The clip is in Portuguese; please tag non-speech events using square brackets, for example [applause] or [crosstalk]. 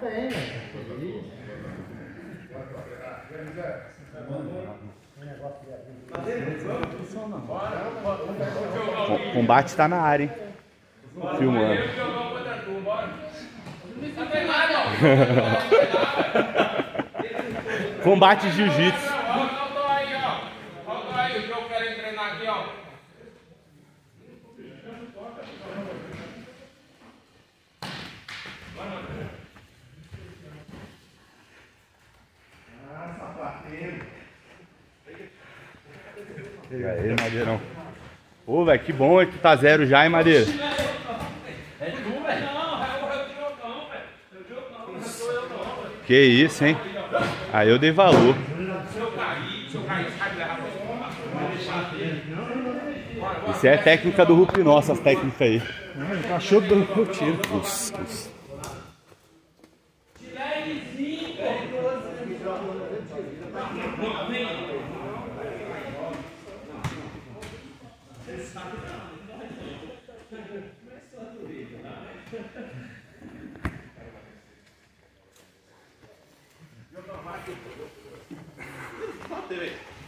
Tem, Com- Combate tá na área, hein? Filmando. [laughs] Combate jiu-jitsu. Faltou aí, ó. Faltou aí o que eu quero treinar aqui, ó. E aí, Madeirão. Ô, velho, que bom é que tá zero já, hein, Madeira? É tu, velho? Não, é o Diogão, velho. O Diogão, não sou eu não, velho. Que isso, hein? Aí eu dei valor. Se eu cair, se eu cair, sai da Vou deixar dele. Isso é técnica do Rupi nossa, as técnicas aí. Cachorro do tiro. Os- os- TV.